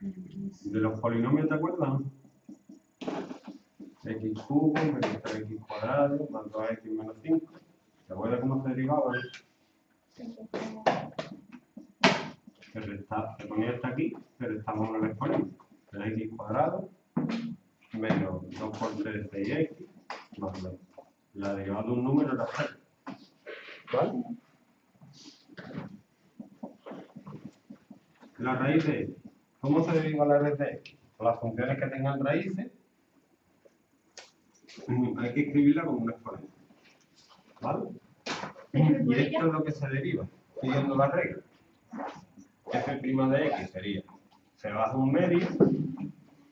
De los polinomios, ¿te acuerdas? x cubo menos 3x cuadrado más 2x menos 5. ¿Te acuerdas cómo se derivaba? Se, resta, se ponía hasta aquí, se restaba uno el exponente. 3x cuadrado menos 2 por 3 de x más 2. La derivada de un número era 3. ¿Vale? La raíz de x. ¿Cómo se deriva la raíz de x? Las funciones que tengan raíces mm, hay que escribirla como un exponente. ¿Vale? Y esto es lo que se deriva, siguiendo la regla. f' de x sería, se baja un medio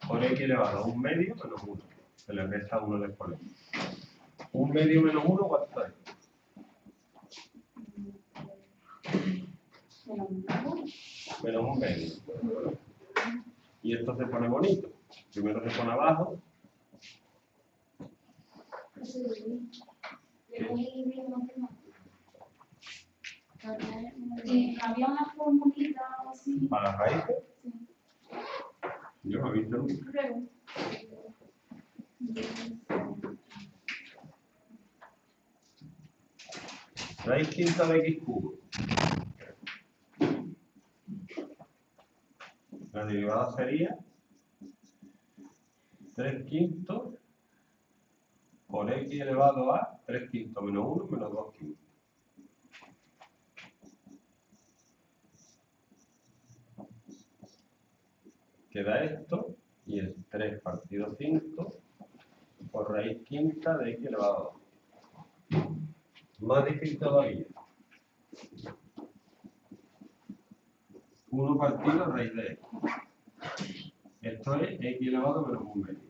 por x elevado a un medio menos 1. Se le resta 1 al exponente. Un medio menos 1, ¿cuánto es? Menos un medio. Y esto se pone bonito. Primero se pone abajo. había una formulita así. ¿Para la raíz? Yo no he visto nunca. Raíz quinta de x cubo. La derivada sería 3 quintos por x elevado a 3 quintos menos 1 menos 2 quintos. Queda esto y es 3 partido 5 por raíz quinta de x elevado a 2. Más difícil todavía. 1 partido raíz de x. Esto es x elevado menos un medio.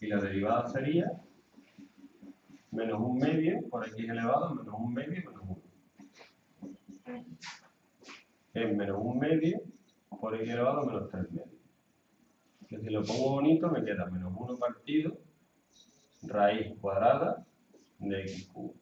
Y la derivada sería menos un medio por x elevado menos un medio menos 1. Es menos un medio por x elevado menos 3 medios. Que si lo pongo bonito me queda menos 1 partido raíz cuadrada de x cubo.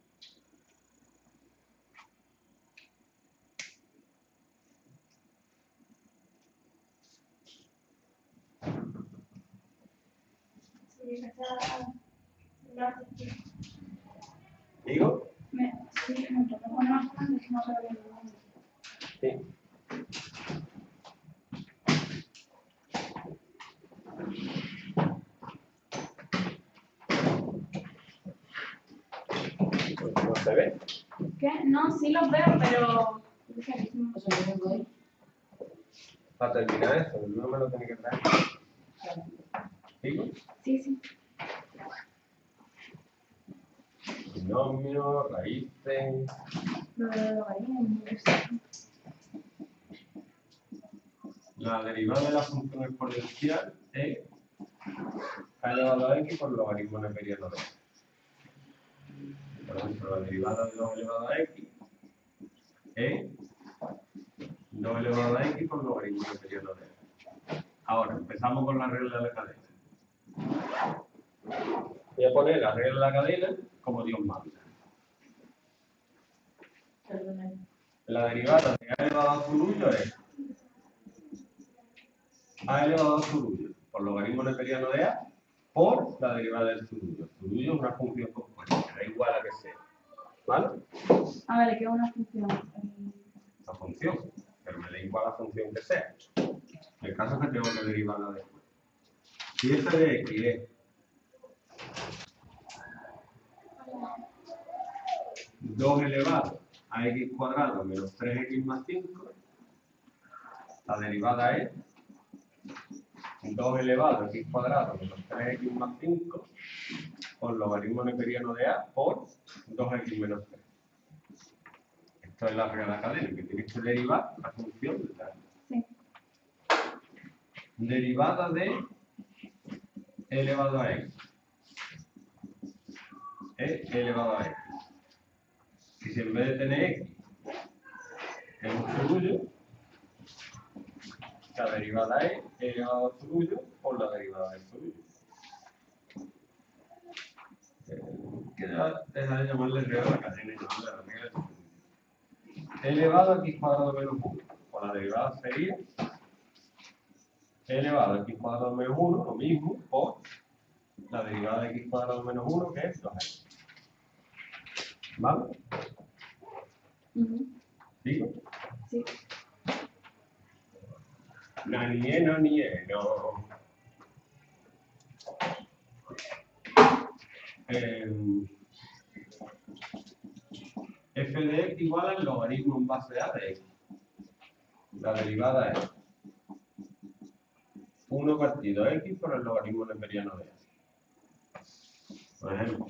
¿Digo? me- sí, me no se ve no. ¿Qué? No, sí los veo, pero. Para terminar eso, el número tiene que traer. ¿Digo? Sí, sí. Binomio, raíces. Ahí. La derivada de la función exponencial es elevado a x por logaritmo neperiano de x. Por ejemplo, la derivada de 2 elevado a x es 2 elevado a x por logaritmo neperiano de x. Ahora, empezamos con la regla de la cadena. Voy a poner la regla de la cadena como Dios manda. La derivada de a elevado a surullo es a elevado a surullo por logaritmo neperiano de a por la derivada del surullo. Surullo es una función compuesta, da igual a que sea. ¿Vale? A ver, ¿qué es una función? La función, pero me da igual la función que sea. El caso es que tengo que derivarla después. Si f de x es 2 elevado a x cuadrado menos 3x más 5, la derivada es 2 elevado a x cuadrado menos 3x más 5 por logaritmo neperiano de a por 2x menos 3. Esto es la regla cadena, que tienes que derivar la función de tal. Sí. Derivada de elevado a x. E elevado a x. Y si en vez de tener x es un surullo, la derivada es elevado al surullo por la derivada del surullo. Eh, Queda, deja de llamarle regla de la cadena y llamarle la regla del surullo. E elevado a x cuadrado menos 1. Por la derivada sería elevado a x cuadrado menos 1, lo mismo, por la derivada de x cuadrado menos 1, que es 2x. ¿Vale? Ujú. ¿Sigo? Sí. Na, ni, no, ni, no. Em, f de x igual al logaritmo en base a de x. La derivada es 1 partido x por el logaritmo neperiano de x. Por ejemplo,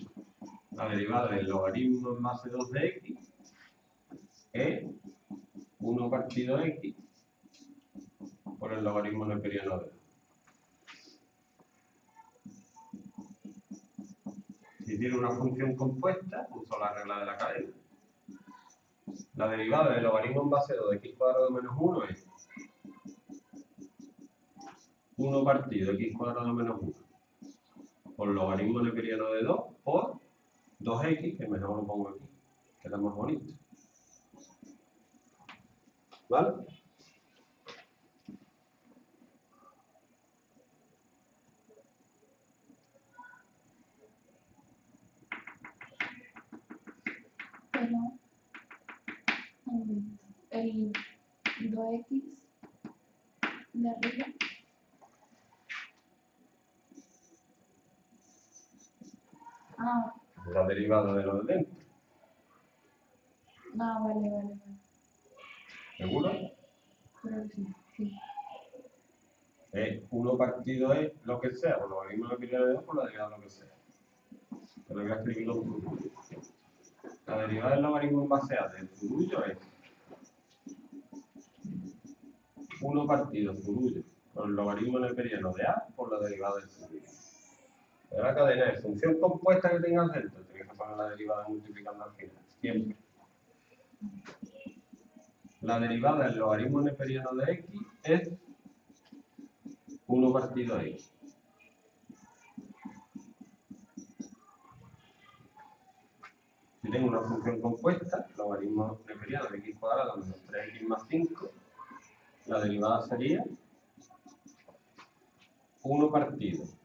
la derivada del logaritmo en base 2 de x es 1 partido x por el logaritmo neperiano de x. Si tiene una función compuesta, uso la regla de la cadena. La derivada del logaritmo en base 2 de x cuadrado menos 1 es 1 partido x cuadrado menos 1 por logaritmo neperiano de 2 por 2x, que mejor lo pongo aquí, queda más bonito. ¿Vale? Pero un momento. el 2x de arriba. Ah, La derivada de lo de dentro. no, vale, vale. ¿Seguro? Creo que sí, sí. Es 1 partido es lo que sea, por logaritmo neperiano de 2 por la derivada de lo que sea. Pero voy a escribirlo furullo. La derivada del logaritmo en base a del furullo es 1 partido furullo por el logaritmo neperiano de a por la derivada del furullo. De la cadena de función compuesta que tengas dentro, tienes que poner la derivada multiplicando al final, siempre. La derivada del logaritmo neperiano de x es 1 partido x. Si tengo una función compuesta, logaritmo neperiano de x cuadrado menos 3x más 5, la derivada sería 1 partido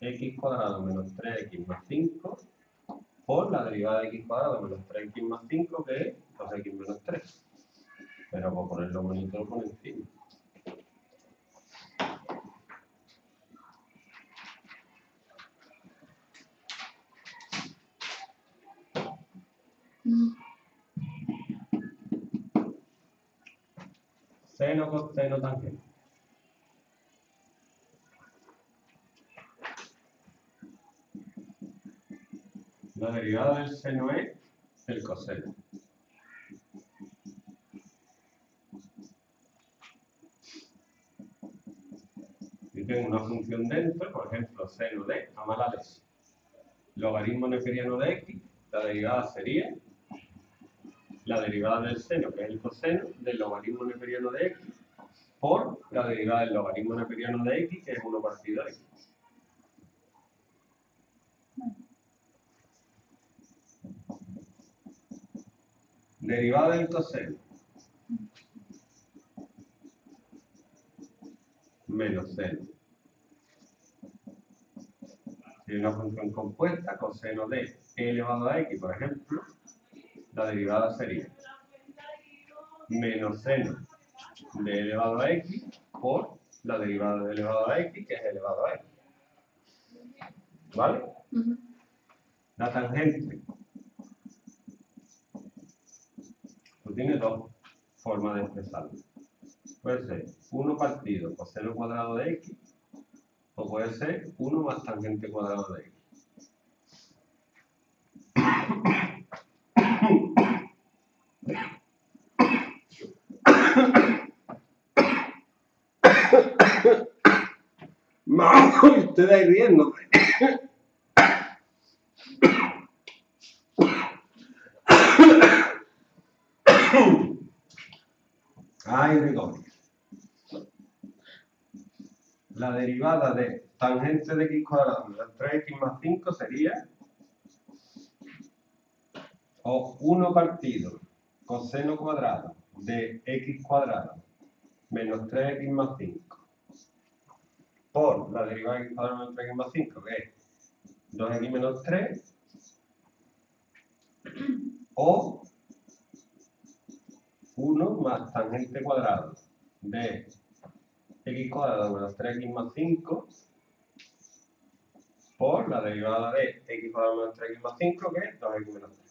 x cuadrado menos 3x más 5 por la derivada de x cuadrado menos 3x más 5 que es 2x menos 3. Pero por ponerlo bonito por encima. Seno, coseno, tangente. La derivada del seno es el coseno. Si tengo una función dentro, por ejemplo, seno de, toma la leche, logaritmo neperiano de x, la derivada sería la derivada del seno, que es el coseno, del logaritmo neperiano de x, por la derivada del logaritmo neperiano de x, que es 1 partido x. Derivada del coseno. Menos seno. Si hay una función compuesta, coseno de e elevado a x, por ejemplo, la derivada sería menos seno de elevado a x por la derivada de elevado a x, que es elevado a x. ¿Vale? La tangente. Tiene dos formas de expresarlo. Puede ser 1 partido coseno cuadrado de x, o puede ser 1 más tangente cuadrado de x. ¡Mamá! Ustedes ahí riendo. Ay, rigor. La derivada de tangente de x cuadrado menos 3x más 5 sería o 1 partido coseno cuadrado de x cuadrado menos 3x más 5 por la derivada de x cuadrado menos 3x más 5, que es 2x menos 3, o 1 más tangente cuadrado de x cuadrado menos 3x más 5 por la derivada de x cuadrado menos 3x más 5, que es 2x menos 3.